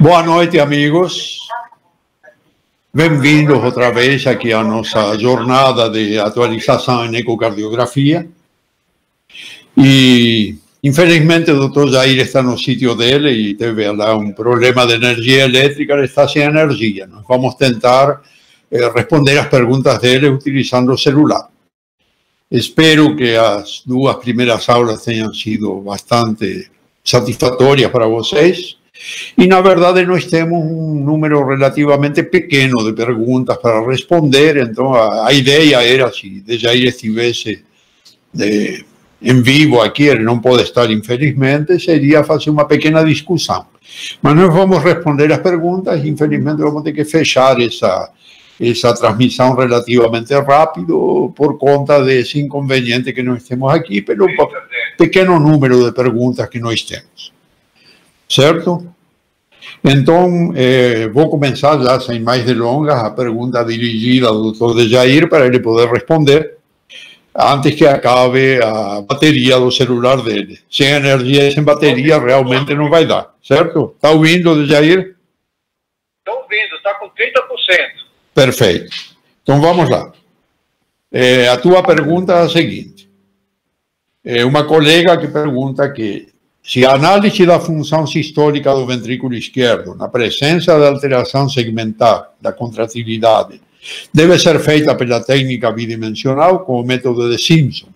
Boa noite, amigos. Bem-vindos outra vez aqui à nossa jornada de atualização em ecocardiografia. E, Infelizmente, el doctor Jair está en los sitio de él y debe a un problema de energía eléctrica, le está sin energía. Nos vamos a tentar eh, responder las preguntas de él utilizando el celular. Espero que las dos primeras aulas tenham sido bastante satisfactorias para vocês. Y la verdad no tenemos un número relativamente pequeño de preguntas para responder, entonces la idea era si de Jair estuviese de em vivo aqui, ele não pode estar, infelizmente, seria fazer uma pequena discussão. Mas nós vamos responder as perguntas, infelizmente vamos ter que fechar essa, essa transmissão relativamente rápido por conta desse inconveniente que nós temos aqui, pelo pequeno número de perguntas que nós temos certo? Então, eh, vou começar já sem mais delongas a pergunta dirigida ao doutor de Jair para ele poder responder antes que acabe a bateria do celular dele. Sem energia e sem bateria realmente não vai dar, certo? Está ouvindo, Jair? Estou ouvindo, está com 30%. Perfeito. Então vamos lá. Eh, a tua pergunta é a seguinte. É uma colega que pergunta que se a análise da função sistólica do ventrículo esquerdo, na presença de alteração segmentar da contratilidade, deve ser feita pela técnica bidimensional com o método de Simpson.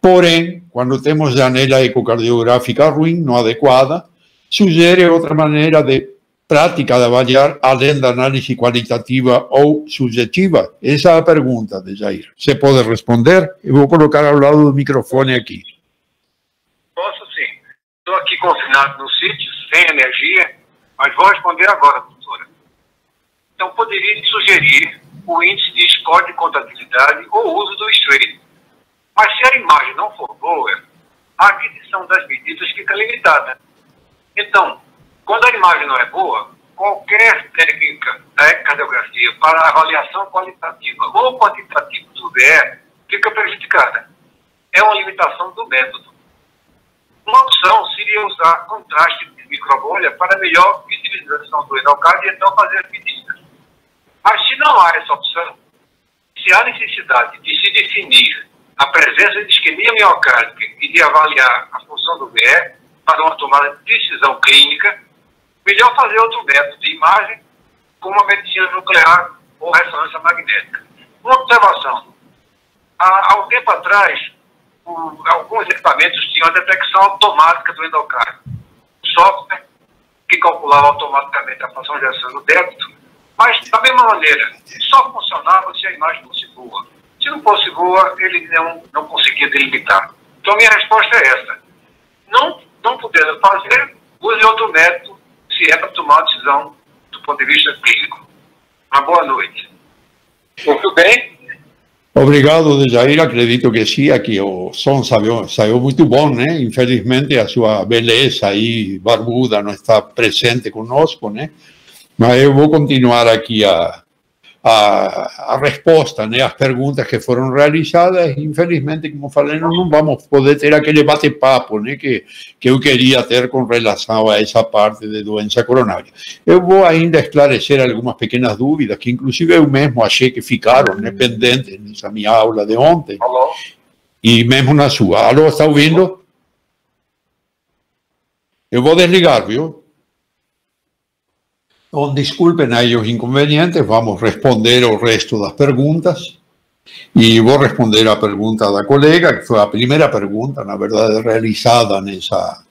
Porém, quando temos janela ecocardiográfica ruim, não adequada, sugere outra maneira de prática de avaliar além da análise qualitativa ou subjetiva? Essa é a pergunta de Jair. Você pode responder? Eu vou colocar ao lado do microfone aqui. Estou aqui confinado no sítio, sem energia, mas vou responder agora. Então, poderia sugerir o índice de score de contabilidade ou uso do estreito. Mas se a imagem não for boa, a aquisição das medidas fica limitada. Então, quando a imagem não é boa, qualquer técnica da ecocardiografia para avaliação qualitativa ou quantitativa do VE fica prejudicada. É uma limitação do método. Uma opção seria usar contraste de microbolha para melhor visibilização do endocárdio e então fazer as medidas. Mas se não há essa opção, se há necessidade de se definir a presença de isquemia miocárdica e de avaliar a função do VE para uma tomada de decisão clínica, melhor fazer outro método de imagem, como a medicina nuclear ou ressonância magnética. Uma observação. Há, há um tempo atrás, o, alguns equipamentos tinham a detecção automática do endocárdio. O software que calculava automaticamente a fração de ação do débito, mas da mesma maneira, só funcionava se a imagem fosse boa. Se não fosse boa, ele não, não conseguia delimitar. Então, a minha resposta é essa. Não, não podendo fazer, use outro método se é para tomar uma decisão do ponto de vista clínico. Uma boa noite. Muito bem? Obrigado, Jair. Acredito que sim, aqui o som saiu, saiu muito bom, né? Infelizmente, a sua beleza aí, barbuda, não está presente conosco, né? Mas eu vou continuar aqui a, a, a resposta, né, as perguntas que foram realizadas. Infelizmente, como falei, não vamos poder ter aquele bate-papo né, que, que eu queria ter com relação a essa parte de doença coronária. Eu vou ainda esclarecer algumas pequenas dúvidas que, inclusive, eu mesmo achei que ficaram né, pendentes nessa minha aula de ontem. Alô? E mesmo na sua. Alô, está ouvindo? Eu vou desligar, viu? Então, desculpem aí os inconvenientes, vamos responder o resto das perguntas. E vou responder a pergunta da colega, que foi a primeira pergunta, na verdade, realizada nessa,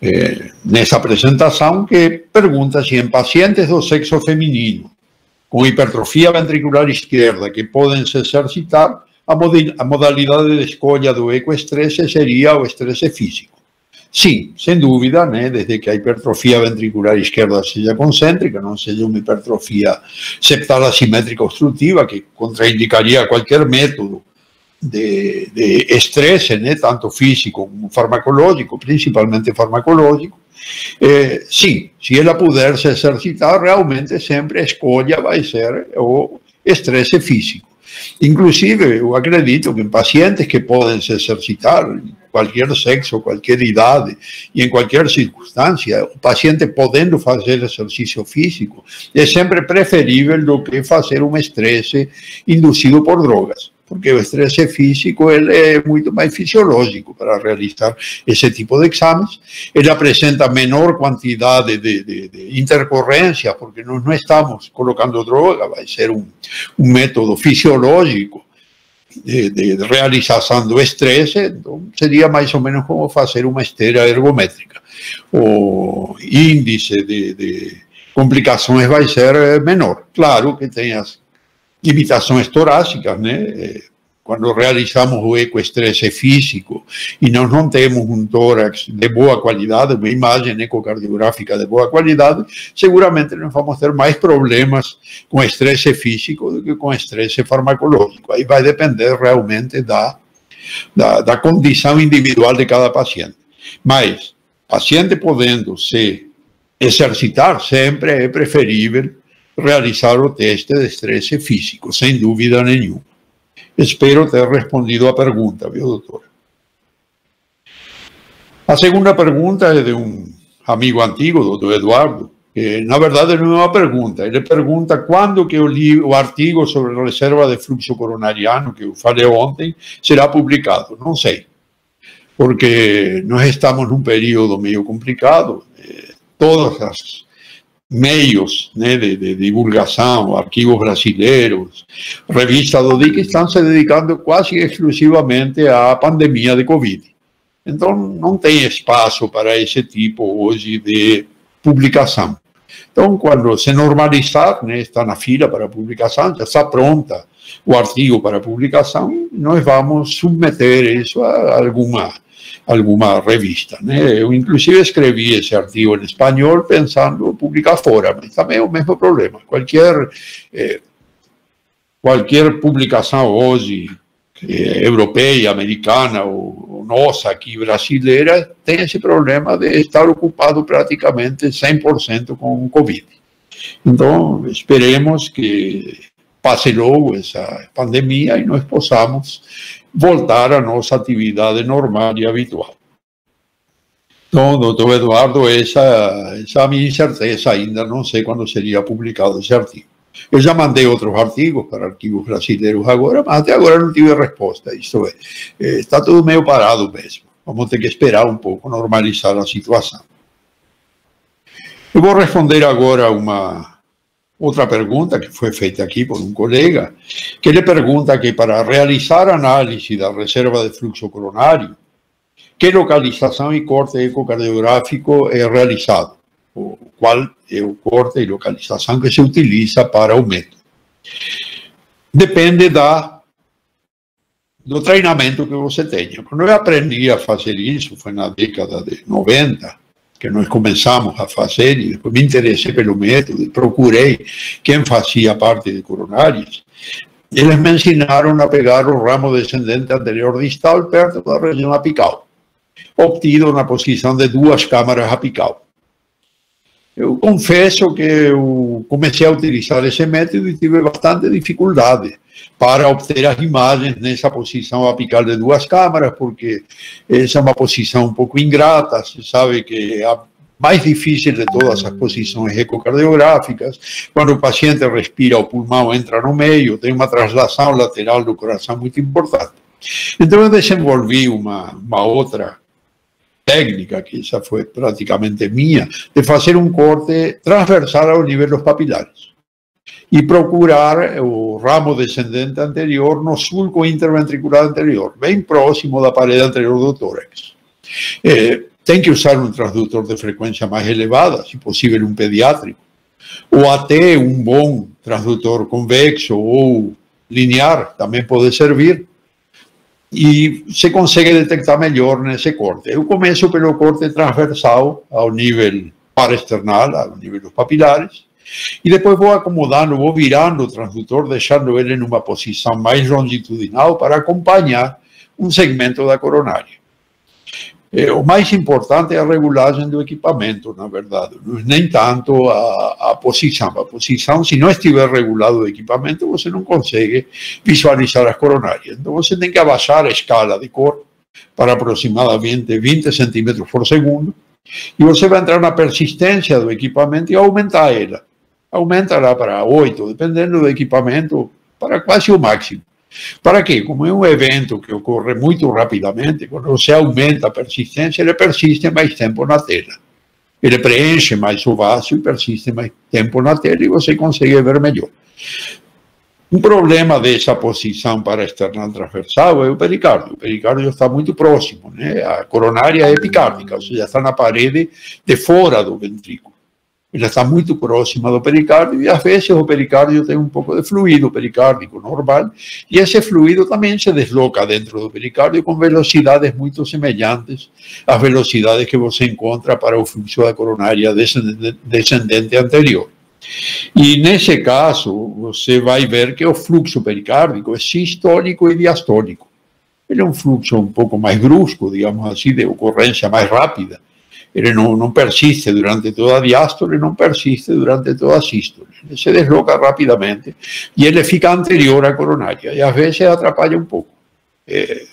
eh, nessa apresentação, que pergunta se em pacientes do sexo feminino com hipertrofia ventricular esquerda que podem se exercitar, a modalidade de escolha do ecoestresse seria o estresse físico. Sim, sem dúvida, né? desde que a hipertrofia ventricular esquerda seja concêntrica, não seja uma hipertrofia septal assimétrica obstrutiva, que contraindicaria qualquer método de, de estresse, né, tanto físico como farmacológico, principalmente farmacológico, eh, sim, se ela puder se exercitar, realmente sempre a escolha vai ser o estresse físico. Inclusive, eu acredito que em pacientes que podem se exercitar, qualquer sexo, qualquer idade e em qualquer circunstância, o paciente podendo fazer exercício físico, é sempre preferível do que fazer um estresse induzido por drogas porque o estresse físico ele é muito mais fisiológico para realizar esse tipo de exames. Ele apresenta menor quantidade de, de, porque não estamos colocando droga, vai ser um, um método fisiológico de, de, realização do estresse, então seria mais ou menos como fazer uma esteira ergométrica. O índice de, de complicações vai ser menor. Claro que tem as limitações torácicas, né? Quando realizamos o ecoestresse físico e nós não temos um tórax de boa qualidade, uma imagem ecocardiográfica de boa qualidade, seguramente nós vamos ter mais problemas com estresse físico do que com estresse farmacológico. Aí vai depender realmente da, da, da condição individual de cada paciente. Mas, paciente podendo se exercitar, sempre é preferível realizar o teste de estresse físico, sem dúvida nenhuma. Espero ter respondido a pergunta, viu, doutor? A segunda pergunta é de um amigo antigo, doutor Eduardo, que na verdade não é uma pergunta. Ele pergunta quando que o, livro, o artigo sobre reserva de fluxo coronariano, que eu falei ontem, será publicado. Não sei, porque nós estamos num período meio complicado. Eh, todas as meios né, de, de, divulgação, arquivos brasileiros, revista do DIC estão se dedicando quase exclusivamente à pandemia de Covid. Então, não tem espaço para esse tipo de publicação. Então, quando se normalizar, né, está na fila para publicação, já está pronta o artigo para publicação, nós vamos submeter isso a alguma alguma revista. Né? Eu, inclusive, escrevi esse artigo em espanhol pensando publicar fora, mas também é o mesmo problema. Qualquer, eh, qualquer publicação hoje, eh, europeia, americana ou, ou nossa aqui brasileira, tem esse problema de estar ocupado praticamente 100% com o Covid. Então, esperemos que passe logo essa pandemia e nós possamos voltar à nossa atividade normal e habitual. Então, doutor Eduardo, essa, essa é a minha incerteza ainda, não sei quando seria publicado esse artigo. Eu já mandei outros artigos para arquivos brasileiros agora, mas até agora não tive resposta. É, está tudo meio parado mesmo. Vamos ter que esperar um pouco, normalizar a situação. Eu vou responder agora uma, outra pergunta que foi feita aqui por um colega, que ele pergunta que para realizar análise da reserva de fluxo coronário, que localização e corte ecocardiográfico é realizado, o qual é o corte e localização que se utiliza para o método. Depende da do treinamento que você tenha. Quando eu aprendi a fazer isso, foi na década de 90, que nós começamos a fazer, e depois me interessei pelo método, procurei quem fazia parte de coronárias, eles me ensinaram a pegar o ramo descendente anterior distal perto da região apical, obtido na posição de duas câmaras apical. Eu confesso que eu comecei a utilizar esse método e tive bastante dificuldade para obter as imagens nessa posição apical de duas câmaras, porque essa é uma posição um pouco ingrata, se sabe que é a mais difícil de todas as posições ecocardiográficas, quando o paciente respira, o pulmão entra no meio, tem uma translação lateral do coração muito importante. Então eu desenvolvi uma, uma outra técnica, que essa foi praticamente minha, de fazer um corte transversal ao nível dos papilares e procurar o ramo descendente anterior no sulco interventricular anterior, bem próximo da parede anterior do tórax. É, tem que usar um transdutor de frequência mais elevada, se possível um pediátrico, ou até um bom transdutor convexo ou linear também pode servir, e se consegue detectar melhor nesse corte. Eu começo pelo corte transversal ao nível paraesternal, ao nível dos papilares, E depois vou acomodando, vou virando o transdutor, deixando ele numa posição mais longitudinal para acompanhar um segmento da coronária. É, o mais importante é a regulagem do equipamento, na verdade, nem tanto a, a posição. A posição, se não estiver regulado o equipamento, você não consegue visualizar as coronárias. Então, você tem que abaixar a escala de cor para aproximadamente 20 centímetros por segundo, e você vai entrar na persistência do equipamento e aumentar ela. Aumenta lá para 8, dependendo do equipamento, para quase o máximo. Para quê? Como é um evento que ocorre muito rapidamente, quando você aumenta a persistência, ele persiste mais tempo na tela. Ele preenche mais o vaso e persiste mais tempo na tela e você consegue ver melhor. Um problema dessa posição para a transversal é o pericárdio. O pericárdio está muito próximo, né? A coronária é epicárdica, ou seja, está na parede de fora do ventrículo. Ela está muito próxima do pericárdio e às vezes o pericárdio tem um pouco de fluido pericárdico normal e esse fluido também se desloca dentro do pericárdio com velocidades muito semelhantes às velocidades que você encontra para o fluxo da coronária descendente anterior. E nesse caso, você vai ver que o fluxo pericárdico é sistólico e diastólico. Ele é um fluxo um pouco mais brusco, digamos assim, de ocorrência mais rápida. Ele não, não persiste durante toda a diástole, não persiste durante toda a sístole. Ele se desloca rapidamente e ele fica anterior à coronária. E às vezes atrapalha um pouco. É,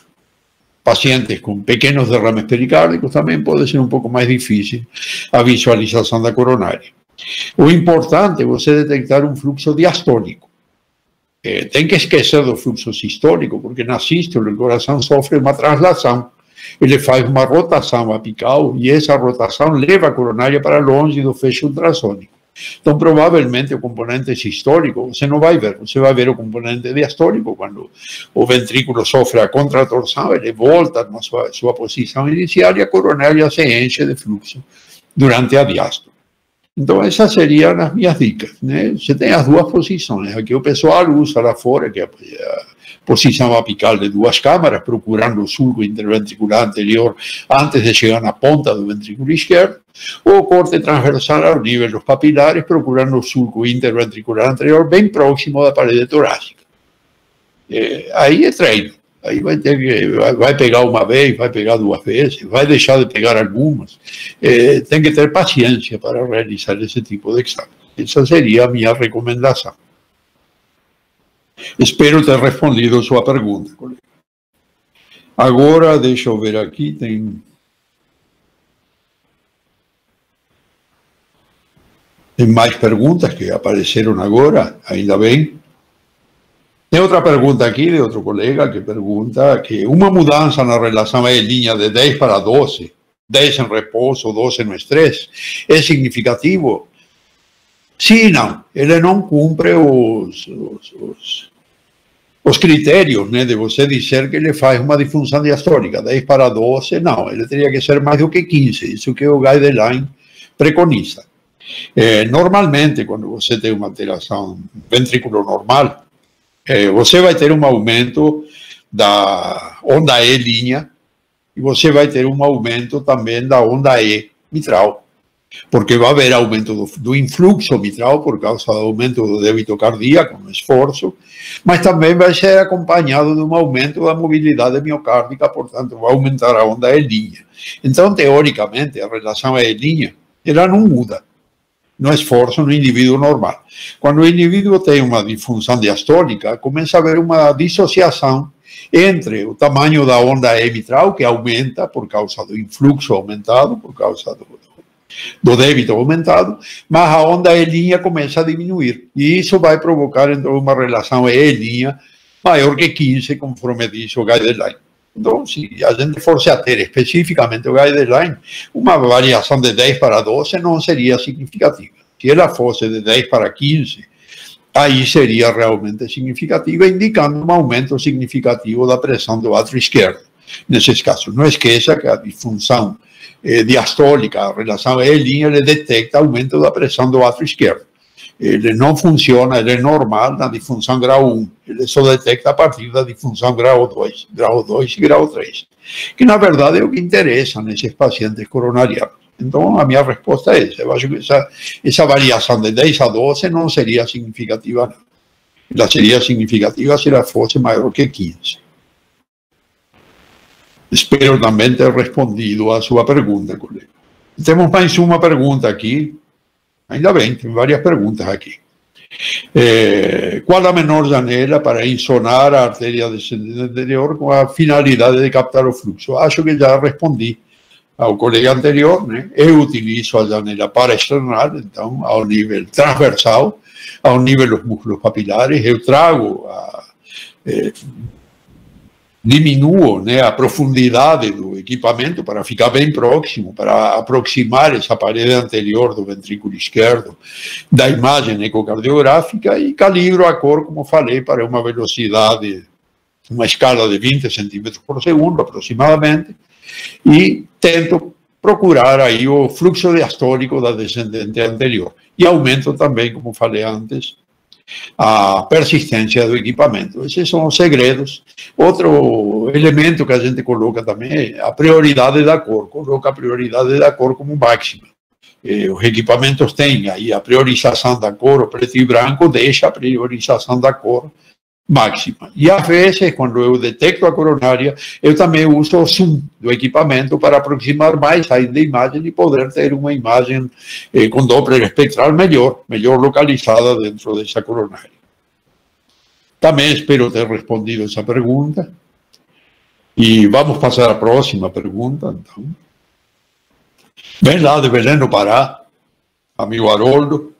pacientes com pequenos derrames pericárdicos também pode ser um pouco mais difícil a visualização da coronária. O importante é você detectar um fluxo diastólico. É, tem que esquecer do fluxo sistólico, porque na sístole o coração sofre uma translação. Ele faz uma rotação apical e essa rotação leva a coronária para longe do fecho ultrassônico. Então, provavelmente, o componente sistólico você não vai ver, você vai ver o componente diastólico quando o ventrículo sofre a contratorção, ele volta na sua, sua posição inicial e a coronária se enche de fluxo durante a diástole. Então, essas seriam as minhas dicas. Né? Você tem as duas posições. Aqui o pessoal usa lá fora, que é a posição apical de duas câmaras, procurando o sulco interventricular anterior antes de chegar na ponta do ventrículo esquerdo, ou corte transversal ao nível dos papilares, procurando o sulco interventricular anterior bem próximo da parede torácica. É, aí é treino. Aí vai ter que, vai pegar uma vez, vai pegar duas vezes, vai deixar de pegar algumas. É, tem que ter paciência para realizar esse tipo de exame. Essa seria a minha recomendação. Espero ter respondido sua pergunta, colega. Agora, deixa eu ver aqui, tem. Tem mais perguntas que apareceram agora, ainda bem. Tem outra pergunta aqui de outro colega que pergunta que uma mudança na relação é linha de 10 para 12, 10 em repouso, 12 no estresse, é significativo? Sim, não. Ele não cumpre os, os, os, os critérios né, de você dizer que ele faz uma disfunção diastólica. 10 para 12, não. Ele teria que ser mais do que 15. Isso que o guideline preconiza. É, normalmente, quando você tem uma alteração ventrículo normal, é, você vai ter um aumento da onda E linha e você vai ter um aumento também da onda E mitral, porque vai haver aumento do, do influxo mitral por causa do aumento do débito cardíaco no esforço, mas também vai ser acompanhado de um aumento da mobilidade miocárdica, portanto, vai aumentar a onda E linha. Então, teoricamente, a relação E linha, ela não muda no esforço no indivíduo normal. Quando o indivíduo tem uma disfunção diastólica, começa a haver uma dissociação entre o tamanho da onda E mitral, que aumenta por causa do influxo aumentado, por causa do, do débito aumentado, mas a onda E' começa a diminuir. E isso vai provocar, então, uma relação E' maior que 15, conforme diz o guideline. Então, se a gente fosse a ter especificamente o guideline, uma variação de 10 para 12 não seria significativa. Se ela fosse de 10 para 15, aí seria realmente significativa, indicando um aumento significativo da pressão do átrio esquerdo. Nesses casos, não esqueça que a disfunção eh, diastólica, a relação E' detecta aumento da pressão do átrio esquerdo ele não funciona, ele é normal na disfunção grau 1. Ele só detecta a partir da disfunção grau 2, grau 2 e grau 3. Que, na verdade, é o que interessa nesses pacientes coronarianos. Então, a minha resposta é essa. Eu acho que essa, variação de 10 a 12 não seria significativa, não. Ela seria significativa se ela fosse maior que 15. Espero também ter respondido a sua pergunta, colega. Temos mais uma pergunta aqui. Ainda bem, tem várias perguntas aqui. Qual a menor janela para insonar a artéria descendente anterior com a finalidade de captar o fluxo? Acho que já respondi ao colega anterior, né? Eu utilizo a janela para externar, então, ao nível transversal, ao nível dos músculos papilares, eu trago a, eh, diminuo né, a profundidade do equipamento para ficar bem próximo, para aproximar essa parede anterior do ventrículo esquerdo da imagem ecocardiográfica e calibro a cor, como falei, para uma velocidade, uma escala de 20 centímetros por segundo aproximadamente, e tento procurar aí o fluxo diastólico da descendente anterior. E aumento também, como falei antes, a persistência do equipamento. Esses são os segredos. Outro elemento que a gente coloca também é a prioridade da cor. Coloca a prioridade da cor como máxima. Os equipamentos têm aí a priorização da cor, o preto e branco deixa a priorização da cor máxima. E às vezes, quando eu detecto a coronária, eu também uso zoom do equipamento para aproximar mais ainda a imagem e poder ter uma imagem eh, com Doppler espectral melhor, melhor localizada dentro dessa coronária. Também espero ter respondido essa pergunta. E vamos passar à próxima pergunta, então. Vem lá de Belém Pará, amigo Haroldo.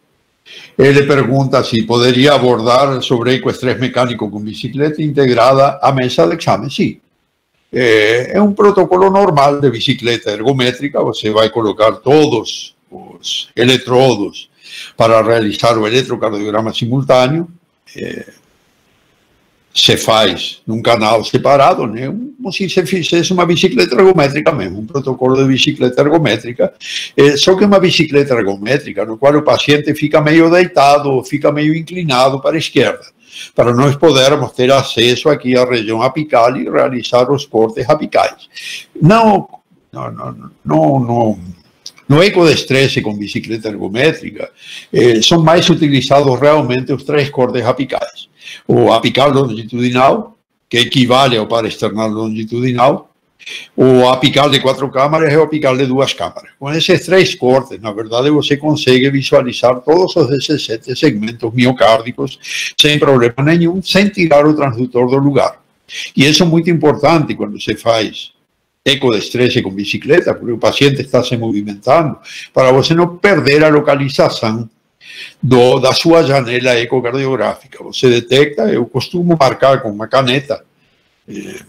Él le pregunta si podría abordar sobre Equestrés mecánico con bicicleta integrada a mesa de examen. Sí, eh, es un protocolo normal de bicicleta ergométrica, o se va a colocar todos los electrodos para realizar o electrocardiograma simultáneo. Eh, se faz num canal separado, né? como se se fizesse uma bicicleta ergométrica mesmo, um protocolo de bicicleta ergométrica, é, só que uma bicicleta ergométrica no qual o paciente fica meio deitado, fica meio inclinado para a esquerda, para nós podermos ter acesso aqui à região apical e realizar os cortes apicais. Não, não, não, não, não no eco de estresse com bicicleta ergométrica, eh, são mais utilizados realmente os três cortes apicais o apical longitudinal, que equivale ao para external longitudinal, o apical de quatro câmaras e o apical de duas câmaras. Com esses três cortes, na verdade, você consegue visualizar todos os 17 segmentos miocárdicos sem problema nenhum, sem tirar o transdutor do lugar. E isso é muito importante quando se faz eco de estresse com bicicleta, porque o paciente está se movimentando, para você não perder a localização do, da sua janela ecocardiográfica. Você detecta, eu costumo marcar com uma caneta, eh,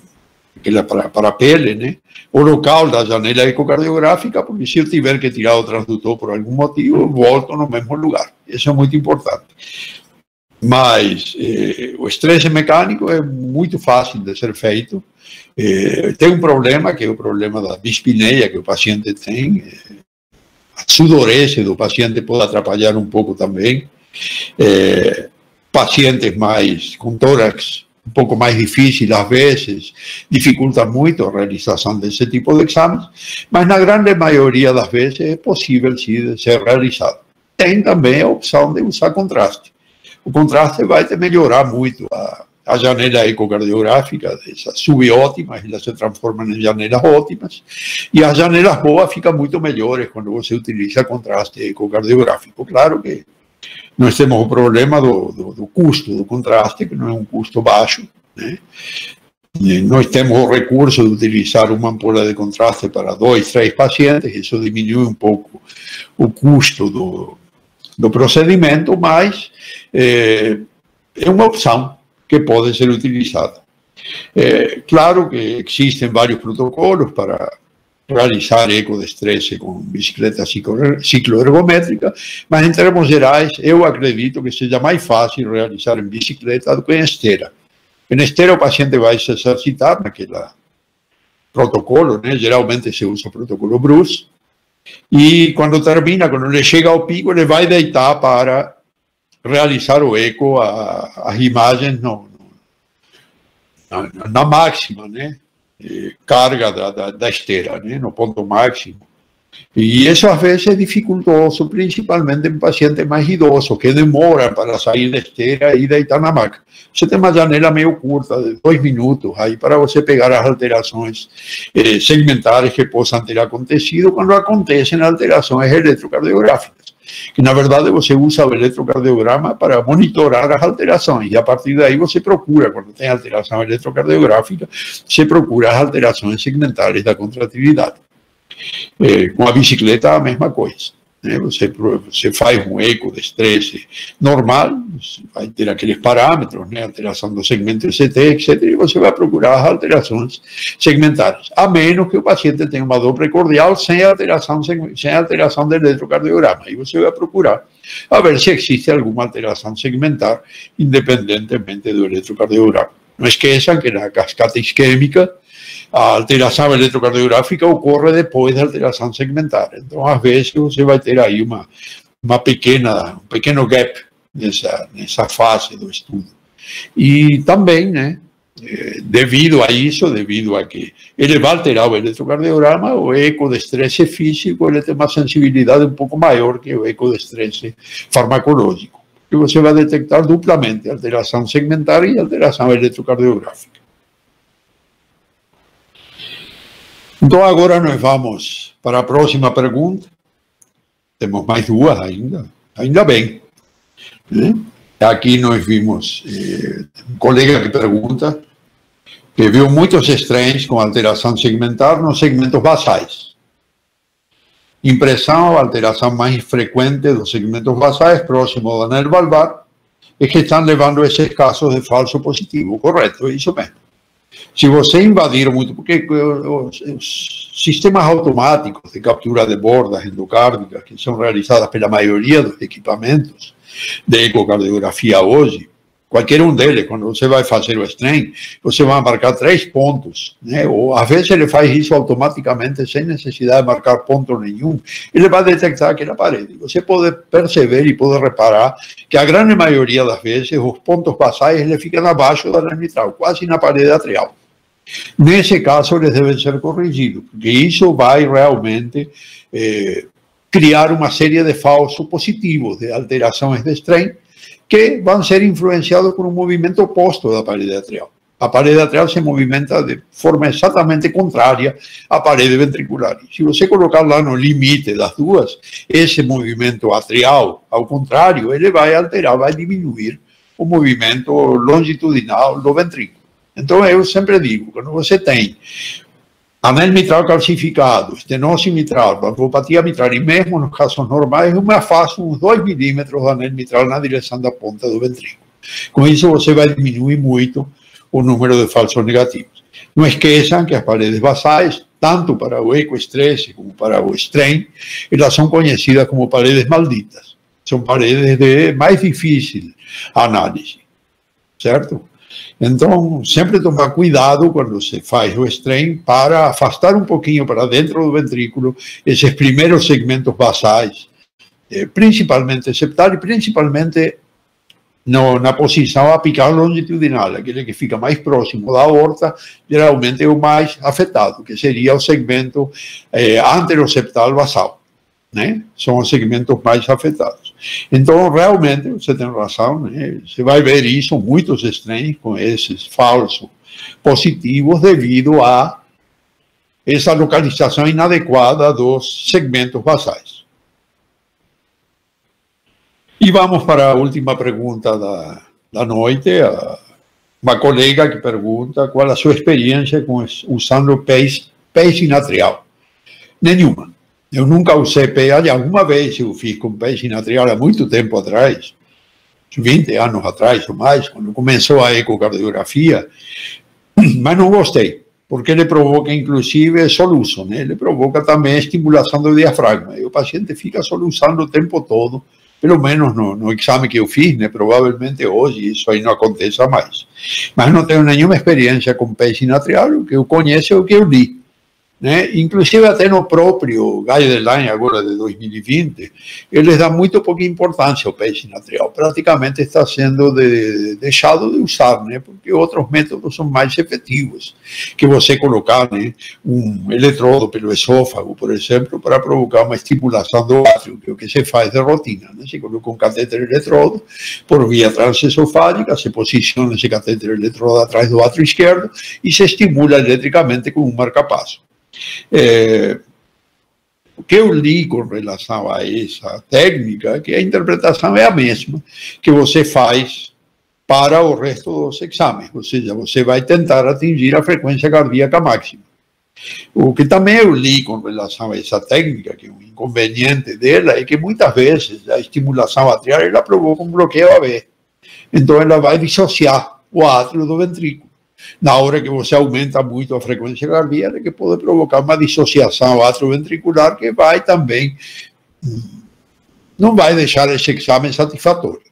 para, a pele, né? o local da janela ecocardiográfica, porque se eu tiver que tirar o transdutor por algum motivo, eu volto no mesmo lugar. Isso é muito importante. Mas eh, o estresse mecânico é muito fácil de ser feito. Eh, tem um problema, que é o problema da bispneia que o paciente tem. Eh, sudorese do paciente pode atrapalhar um pouco também. É, pacientes mais com tórax um pouco mais difícil às vezes, dificulta muito a realização desse tipo de exames, mas na grande maioria das vezes é possível sim ser realizado. Tem também a opção de usar contraste. O contraste vai te melhorar muito a, a janela ecocardiográfica dessas subótimas, elas se transformam em janelas ótimas, e as janelas boas ficam muito melhores quando você utiliza contraste ecocardiográfico. Claro que nós temos o problema do, do, do custo do contraste, que não é um custo baixo, né? Nós temos o recurso de utilizar uma ampola de contraste para dois, três pacientes, isso diminui um pouco o custo do, do procedimento, mas é, é uma opção que pode ser utilizada. É, claro que existem vários protocolos para realizar eco de estresse com bicicleta cicloergométrica, mas em termos gerais, eu acredito que seja mais fácil realizar em bicicleta do que em esteira. Em esteira, o paciente vai se exercitar naquele protocolo, geralmente se usa protocolo Bruce, e quando termina, quando ele chega ao pico, ele vai deitar para realizar o eco, as imagens no, na, na, máxima, né? carga da, da, da, esteira, no ponto máximo. Y eso a veces es dificultoso, principalmente en pacientes más idosos que demoran para salir de esteira y deitar na maca. Você tem uma janela meio curta, de dois minutos, aí para você pegar as alterações eh, segmentares que possam ter acontecido quando acontecem alterações eletrocardiográficas. Que na verdade você usa o eletrocardiograma para monitorar as alterações e a partir daí você procura, quando tem alteração eletrocardiográfica, você procura as alterações segmentares da contratividade. É, com a bicicleta, a mesma coisa. Né? Você, você faz um eco de estresse normal, vai ter aqueles parâmetros, né? alteração do segmento CT, etc., e você vai procurar as alterações segmentares, a menos que o paciente tenha uma dor precordial sem alteração, sem alteração do eletrocardiograma. Aí você vai procurar a ver se existe alguma alteração segmentar, independentemente do eletrocardiograma. Não esqueçam que na cascata isquêmica, a alteração eletrocardiográfica ocorre depois da alteração segmentar. Então, às vezes, você vai ter aí uma, uma pequena, um pequeno gap nessa, nessa fase do estudo. E também, né, eh, devido a isso, devido a que ele vai alterar o eletrocardiograma, o eco de estresse físico ele tem uma sensibilidade um pouco maior que o eco de estresse farmacológico. E você vai detectar duplamente alteração segmentar e alteração eletrocardiográfica. Então, agora nós vamos para a próxima pergunta. Temos mais duas ainda. Ainda bem. Né? Aqui nós vimos eh, um colega que pergunta que viu muitos estranhos com alteração segmentar nos segmentos basais. Impressão, alteração mais frequente dos segmentos basais, próximo do anel valvar, é que estão levando esses casos de falso positivo. Correto, isso mesmo. Se você invadir muito, porque os sistemas automáticos de captura de bordas endocárdicas, que são realizadas pela maioria dos equipamentos de ecocardiografia hoje, qualquer um deles, quando você vai fazer o strain, você vai marcar três pontos, né? ou às vezes ele faz isso automaticamente, sem necessidade de marcar ponto nenhum, ele vai detectar aquela parede. Você pode perceber e pode reparar que a grande maioria das vezes os pontos basais ele ficam abaixo da mitral, quase na parede atrial. Nesse caso, eles devem ser corrigidos, porque isso vai realmente eh, criar uma série de falsos positivos, de alterações de strain, que vão ser influenciados por um movimento oposto da parede atrial. A parede atrial se movimenta de forma exatamente contrária à parede ventricular. Se você colocar lá no limite das duas, esse movimento atrial, ao contrário, ele vai alterar, vai diminuir o movimento longitudinal do ventrículo. Então, eu sempre digo, quando você tem anel mitral calcificado, estenose mitral, valvopatia mitral, e mesmo nos casos normais, eu me afasto uns 2 milímetros do anel mitral na direção da ponta do ventrículo. Com isso, você vai diminuir muito o número de falsos negativos. Não esqueçam que as paredes basais, tanto para o ecoestresse como para o strain, elas são conhecidas como paredes malditas. São paredes de mais difícil análise, certo? Então, sempre tomar cuidado quando se faz o strain para afastar um pouquinho para dentro do ventrículo esses primeiros segmentos basais, eh, principalmente septal e principalmente no, na posição apical longitudinal, aquele que fica mais próximo da aorta, geralmente é o mais afetado, que seria o segmento eh, anteroseptal basal. Né? São os segmentos mais afetados. Então, realmente, você tem razão, né? você vai ver isso, muitos estranhos com esses falsos positivos devido a essa localização inadequada dos segmentos basais. E vamos para a última pergunta da, da noite. Uma colega que pergunta qual a sua experiência com usando pace, pace natrial. Nenhuma. Eu nunca usei PA, alguma vez eu fiz com peixe natrial há muito tempo atrás, 20 anos atrás ou mais, quando começou a ecocardiografia, mas não gostei, porque ele provoca inclusive soluço, né? ele provoca também estimulação do diafragma, e o paciente fica soluçando o tempo todo, pelo menos no, no exame que eu fiz, né? provavelmente hoje isso aí não aconteça mais. Mas não tenho nenhuma experiência com peixe natrial, o que eu conheço é o que eu li. Né? inclusive até no próprio guideline agora de 2020, eles dão muito pouca importância ao peixe natrial, praticamente está sendo de, deixado de usar, né? porque outros métodos são mais efetivos, que você colocar né, um eletrodo pelo esôfago, por exemplo, para provocar uma estimulação do átrio, que é o que se faz de rotina. Né? Se coloca um catéter eletrodo por via transesofágica, se posiciona esse catéter eletrodo atrás do átrio esquerdo e se estimula eletricamente com um marcapasso. É, o que eu li com relação a essa técnica é que a interpretação é a mesma que você faz para o resto dos exames, ou seja, você vai tentar atingir a frequência cardíaca máxima. O que também eu li com relação a essa técnica, que é um inconveniente dela, é que muitas vezes a estimulação atrial ela provoca um bloqueio AV. Então ela vai dissociar o átrio do ventrículo na hora que você aumenta muito a frequência cardíaca, que pode provocar uma dissociação atrioventricular que vai também, não vai deixar esse exame satisfatório.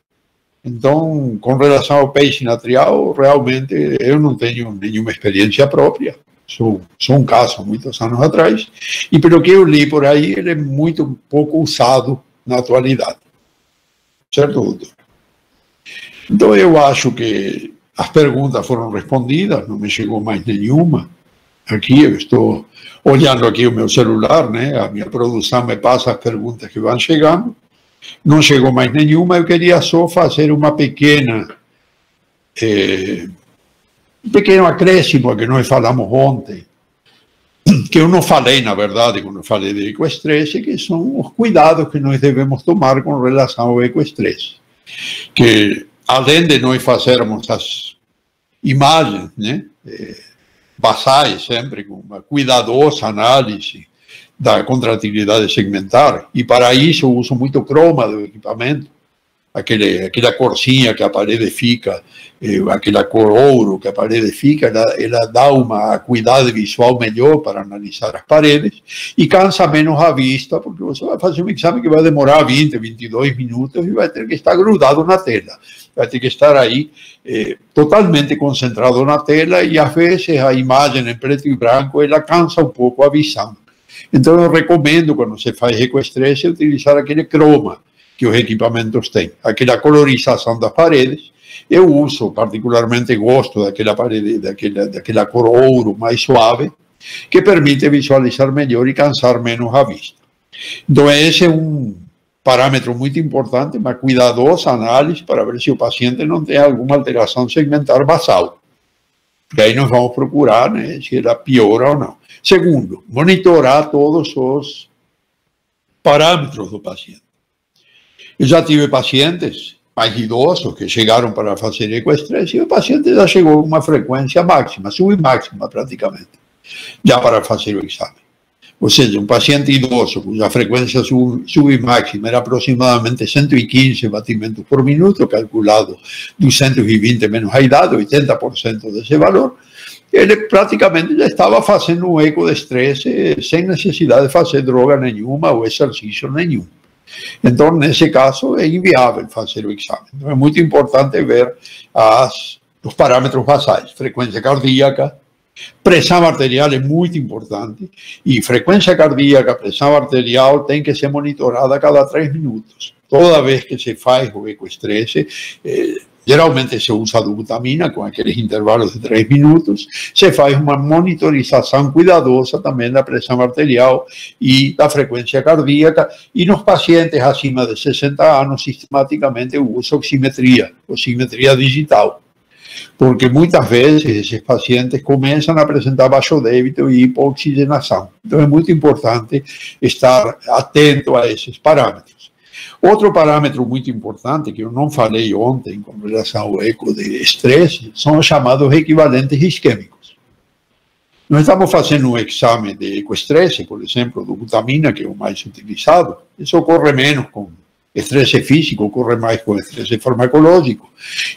Então, com relação ao peixe natrial, realmente eu não tenho nenhuma experiência própria. Sou, sou um caso muitos anos atrás. E pelo que eu li por aí, ele é muito pouco usado na atualidade. Certo, doutor? Então, eu acho que as perguntas foram respondidas, não me chegou mais nenhuma. Aqui eu estou olhando aqui o meu celular? A minha produção me passa as perguntas que vão chegando. Não chegou mais nenhuma. Eu queria só fazer uma pequena, eh, pequeno acréscimo que nós falamos ontem, que eu não falei, na verdade, quando falei de ecoestresse, que são os cuidados que nós devemos tomar com relação ao ecoestresse. Que além de nós fazermos as imagens, né, é, basais sempre com uma cuidadosa análise da contratividade segmentar, e para isso eu uso muito croma do equipamento, aquele, aquela corzinha que a parede fica, eh, aquela cor ouro que a parede fica, ela, ela dá uma acuidade visual melhor para analisar as paredes e cansa menos a vista, porque você vai fazer um exame que vai demorar 20, 22 minutos e vai ter que estar grudado na tela. Vai ter que estar aí eh, totalmente concentrado na tela e às vezes a imagem em preto e branco ela cansa um pouco a visão. Então eu recomendo, quando você faz ecoestresse, utilizar aquele croma, que os equipamentos têm. Aquela colorização das paredes, eu uso, particularmente gosto daquela parede, daquela, daquela cor ouro mais suave, que permite visualizar melhor e cansar menos a vista. Então, esse é um parâmetro muito importante, uma cuidadosa análise para ver se o paciente não tem alguma alteração segmentar basal. E aí nós vamos procurar né, se ela piora ou não. Segundo, monitorar todos os parâmetros do paciente. Eu já tive pacientes mais idosos que chegaram para fazer ecoestresse e o paciente já chegou com uma frequência máxima, submáxima praticamente, já para fazer o exame. Ou seja, um paciente idoso cuja frequência submáxima era aproximadamente 115 batimentos por minuto, calculado 220 menos a idade, 80% desse valor, ele praticamente já estava fazendo um eco de estresse sem necessidade de fazer droga nenhuma ou exercício nenhum. Então, nesse caso, é inviável fazer o exame. Então, é muito importante ver as, os parâmetros basais, frequência cardíaca, pressão arterial é muito importante, e frequência cardíaca, pressão arterial tem que ser monitorada cada três minutos. Toda vez que se faz o ecoestresse, eh, Geralmente se usa glutamina com aqueles intervalos de 3 minutos. Se faz uma monitorização cuidadosa também da pressão arterial e da frequência cardíaca. E nos pacientes acima de 60 anos, sistematicamente uso oximetria, oximetria digital. Porque muitas vezes esses pacientes começam a apresentar baixo débito e hipoxigenação. Então é muito importante estar atento a esses parâmetros. Outro parâmetro muito importante, que eu não falei ontem com relação ao eco de estresse, são os chamados equivalentes isquêmicos. Nós estamos fazendo um exame de ecoestresse, por exemplo, do butamina, que é o mais utilizado. Isso ocorre menos com estresse físico, ocorre mais com estresse farmacológico.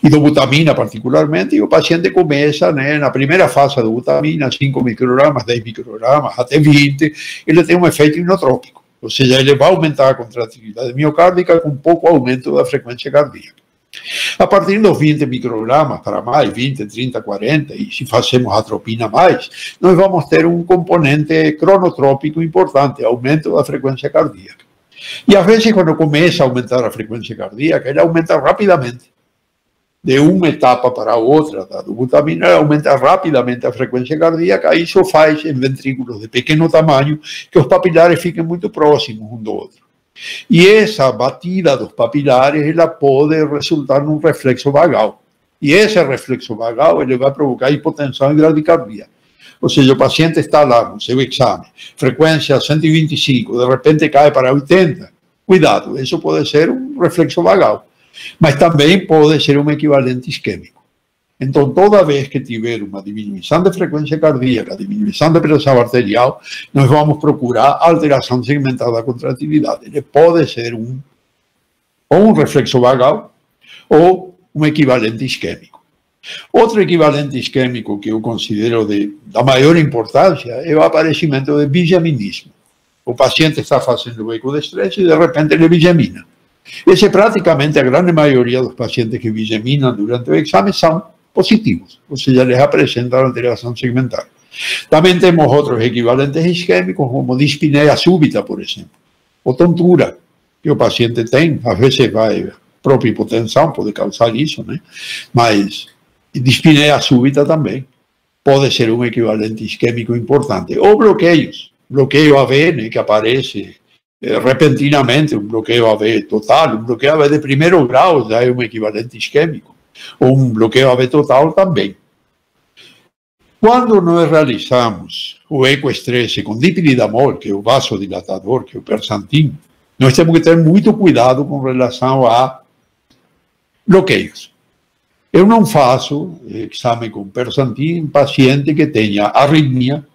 E do butamina, particularmente, e o paciente começa, né, na primeira fase do butamina, 5 microgramas, 10 microgramas, até 20, ele tem um efeito inotrópico. Ou seja, ele vai aumentar a contratividade miocárdica com pouco aumento da frequência cardíaca. A partir dos 20 microgramas para mais, 20, 30, 40, e se fazemos atropina mais, nós vamos ter um componente cronotrópico importante, aumento da frequência cardíaca. E às vezes, quando começa a aumentar a frequência cardíaca, ele aumenta rapidamente. De uma etapa para outra, da butamina, ele aumenta rapidamente a frequência cardíaca, e isso faz em ventrículos de pequeno tamanho que os papilares fiquem muito próximos um do outro. E essa batida dos papilares ela pode resultar num reflexo vagal. E esse reflexo vagal ele vai provocar hipotensão e bradicardia. Ou seja, o paciente está lá no seu exame, frequência 125, de repente cai para 80. Cuidado, isso pode ser um reflexo vagal, mas também pode ser um equivalente isquêmico. Então, toda vez que tiver uma diminuição de frequência cardíaca, diminuição de pressão arterial, nós vamos procurar alteração segmentada da contratividade. Ele pode ser um, ou um reflexo vagal ou um equivalente isquêmico. Outro equivalente isquêmico que eu considero de, da maior importância é o aparecimento de bijaminismo. O paciente está fazendo o eco de estresse e de repente ele bijamina. Ese prácticamente la gran mayoría de los pacientes que vitaminan durante el examen son positivos, o sea, ya les presentado alteración segmental. También tenemos otros equivalentes isquémicos, como dispinea súbita, por ejemplo, o tontura, que el paciente tiene, a veces va eh, a própria hipotensão, pode causar isso, né? Mas dispneia súbita também pode ser um equivalente isquêmico importante. Ou bloqueios, bloqueio AVN que aparece repentinamente, um bloqueio AV total, um bloqueio AV de primeiro grau já é um equivalente isquêmico ou um bloqueio AV total também. Quando nós realizamos o ecoestresse com dipridamol, que é o vasodilatador, que é o persantin, nós temos que ter muito cuidado com relação a bloqueios. Eu não faço exame com persantin em paciente que tenha arritmia,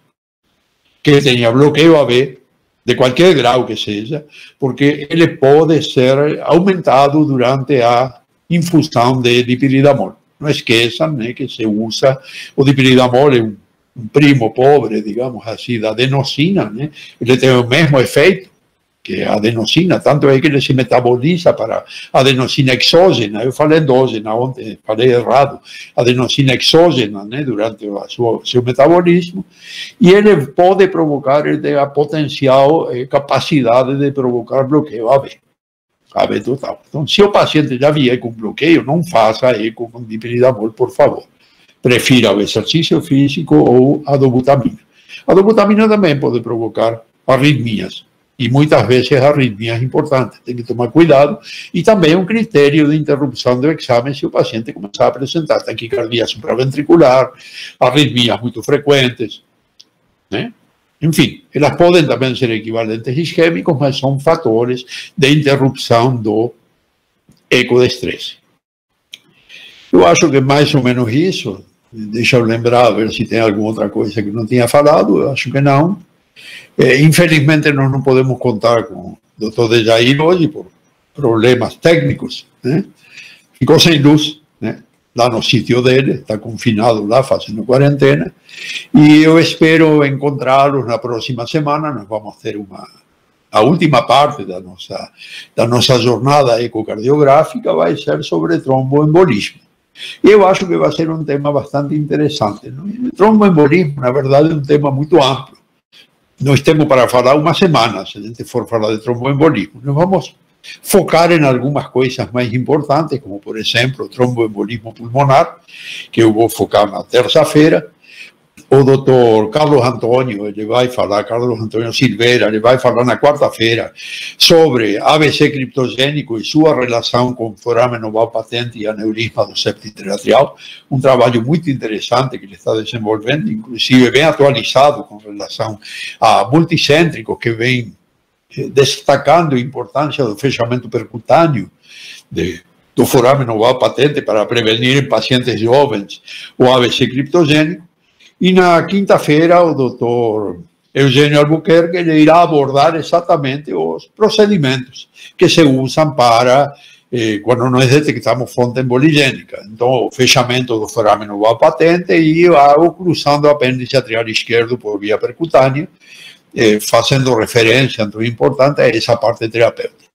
que tenha bloqueio AV, de qualquer grau que seja, porque ele pode ser aumentado durante a infusão de dipiridamol. Não esqueçam né, que se usa o dipiridamol, é um, um primo pobre, digamos assim, da adenosina, né? ele tem o mesmo efeito que a adenosina, tanto é que ele se metaboliza para adenosina exógena. Eu falei endógena ontem, falei errado, adenosina exógena, durante o seu, metabolismo, e ele pode provocar, ele tem a potencial eh, capacidade de provocar bloqueio AV a ver total. Então, se o paciente já vier com bloqueio, não faça eco com dipridamol, por favor. Prefira o exercício físico ou a dobutamina. A dobutamina também pode provocar arritmias, e muitas vezes arritmias importantes. Tem que tomar cuidado. E também um critério de interrupção do exame se o paciente começar a apresentar taquicardia supraventricular, arritmias muito frequentes, né? Enfim, elas podem também ser equivalentes isquêmicos, mas são fatores de interrupção do eco de estresse. Eu acho que mais ou menos isso. Deixa eu lembrar, ver se tem alguma outra coisa que não tinha falado. Eu acho que não. Eh, infelizmente no, no podemos contar con el doctor de Jair hoy por problemas técnicos. ¿eh? Y cosa y luz, ¿eh? danos sitio de él, está confinado la haciendo cuarentena. Y yo espero encontrarlos la próxima semana, nos vamos a hacer una última parte da nossa, da nossa jornada ecocardiográfica vai ser sobre tromboembolismo. Eu acho que vai ser um tema bastante interessante. Não? Tromboembolismo, na verdade, es um tema muito amplio. Nós temos para falar uma semana, se a gente for falar de tromboembolismo. Nós vamos focar em algumas coisas mais importantes, como por exemplo o tromboembolismo pulmonar, que eu vou focar na terça-feira. O doutor Carlos Antônio, ele vai falar, Carlos Antônio Silveira, ele vai falar na quarta-feira sobre AVC criptogênico e sua relação com foramen oval patente e aneurisma do septo atrial. Um trabalho muito interessante que ele está desenvolvendo, inclusive bem atualizado com relação a multicêntricos que vem destacando a importância do fechamento percutâneo de, do foramen oval patente para prevenir em pacientes jovens o AVC criptogênico. E na quinta-feira, o doutor Eugênio Albuquerque ele irá abordar exatamente os procedimentos que se usam para eh, quando nós detectamos fonte emboligênica. Então, o fechamento do foramen oval patente e a oclusão do apêndice atrial esquerdo por via percutânea, eh, fazendo referência, então importante, a essa parte terapêutica.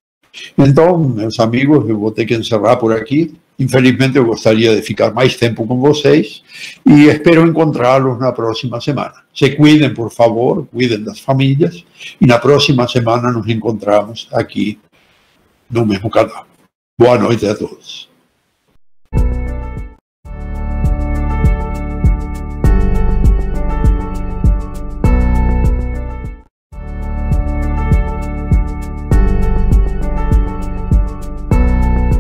Então, meus amigos, eu vou ter que encerrar por aqui Infelizmente, eu gostaria de ficar mais tempo com vocês e espero encontrá-los próxima semana. Se cuidem, por favor, cuidem das famílias e na próxima semana nos encontramos aqui no mesmo canal. Boa noite a todos.